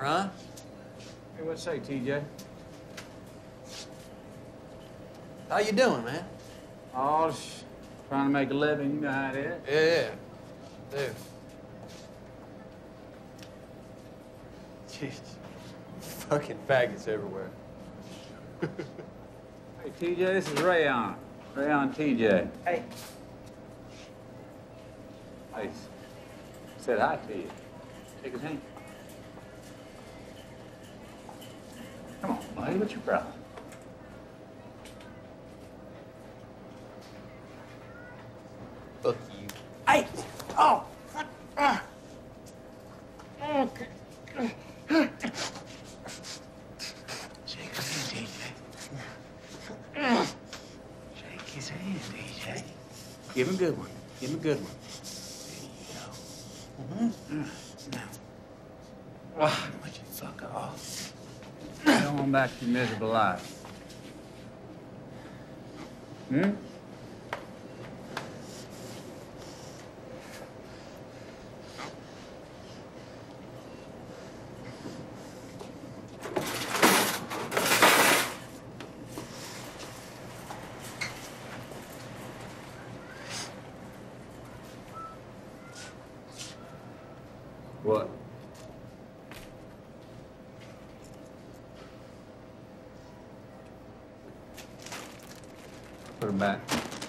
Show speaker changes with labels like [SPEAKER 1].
[SPEAKER 1] huh?
[SPEAKER 2] Hey, what say, TJ?
[SPEAKER 1] How you doing, man?
[SPEAKER 2] Oh, sh- trying to make a living. You know how it is.
[SPEAKER 1] Yeah, yeah. Dude. Jeez. Fucking faggots everywhere.
[SPEAKER 2] Hey, TJ, this is Rayon. Rayon TJ.
[SPEAKER 1] Hey.
[SPEAKER 2] Hey, said hi to you. Take his hand. Come on, buddy, what's your problem?
[SPEAKER 1] Fuck you.
[SPEAKER 3] I. Oh!
[SPEAKER 4] Shake his hand, TJ. Shake his hand, TJ.
[SPEAKER 2] Give him a good one. Give him a good one.
[SPEAKER 4] There you go. Mhm. Now,
[SPEAKER 2] Ah,
[SPEAKER 4] would you fuck off?
[SPEAKER 2] Go on back to your miserable life. Hmm? What? Put them back.